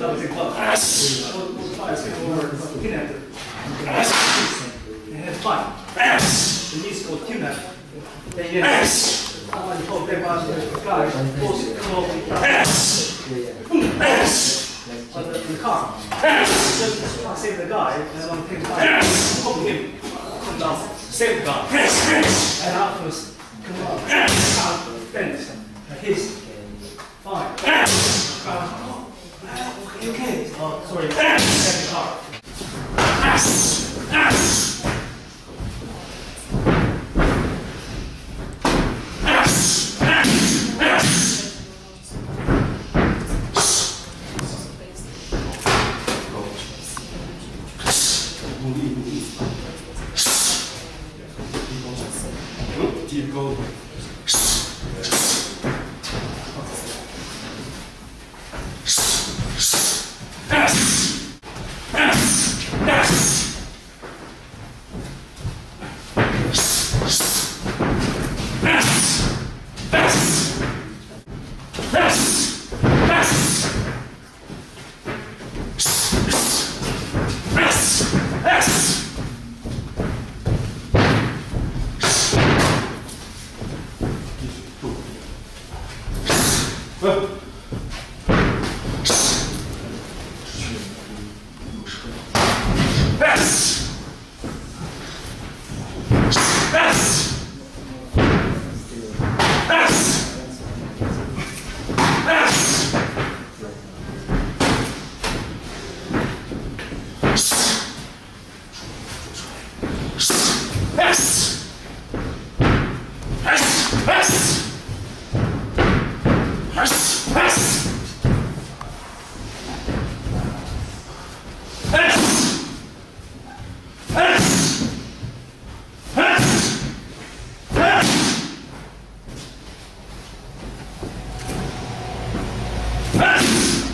double take one. S. Hold- hold five, six, four, kidnap. S. And head five. S. The knees go kidnap. Then you S. When you hold the guy, force come over S. S. on the, the car. S. Just try to save the guy, and one thing time, hold him, come down, save the guy. S. And afterwards, come out, bend, his, sorry, second car. Ass! Ass! Ass! Yes! Yes! Yes! Yes! Huh? Press! Press! Press! Press!